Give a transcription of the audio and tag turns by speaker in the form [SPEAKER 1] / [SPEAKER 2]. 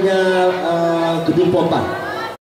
[SPEAKER 1] Punya uh, gedung pompa